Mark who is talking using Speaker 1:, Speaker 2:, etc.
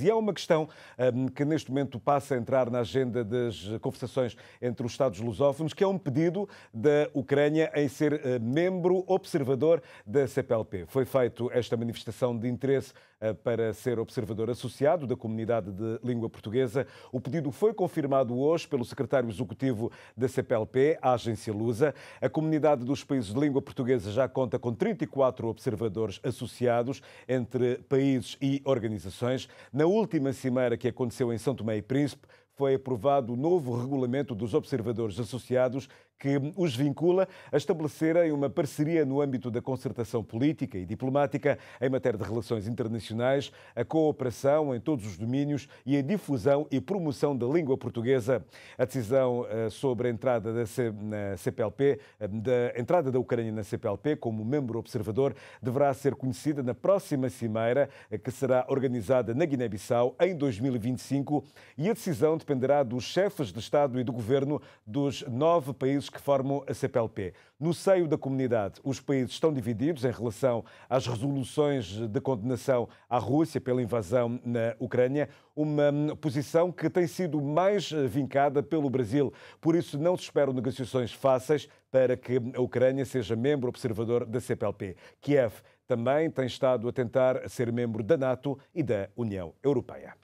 Speaker 1: E há uma questão um, que neste momento passa a entrar na agenda das conversações entre os Estados lusófonos, que é um pedido da Ucrânia em ser uh, membro observador da CPLP. Foi feita esta manifestação de interesse uh, para ser observador associado da comunidade de língua portuguesa. O pedido foi confirmado hoje pelo secretário executivo da CPLP, a agência Lusa. A comunidade dos países de língua portuguesa já conta com 34 observadores associados entre países e organizações. Na última cimeira que aconteceu em São Tomé e Príncipe, foi aprovado o novo regulamento dos observadores associados que os vincula a estabelecerem uma parceria no âmbito da concertação política e diplomática em matéria de relações internacionais, a cooperação em todos os domínios e a difusão e promoção da língua portuguesa. A decisão eh, sobre a entrada da CPLP, eh, da entrada da Ucrânia na CPLP como membro observador, deverá ser conhecida na próxima cimeira eh, que será organizada na Guiné-Bissau em 2025 e a decisão dependerá dos chefes de Estado e do governo dos nove países que formam a CPLP. No seio da comunidade, os países estão divididos em relação às resoluções de condenação à Rússia pela invasão na Ucrânia, uma posição que tem sido mais vincada pelo Brasil. Por isso, não se esperam negociações fáceis para que a Ucrânia seja membro observador da CPLP. Kiev também tem estado a tentar ser membro da NATO e da União Europeia.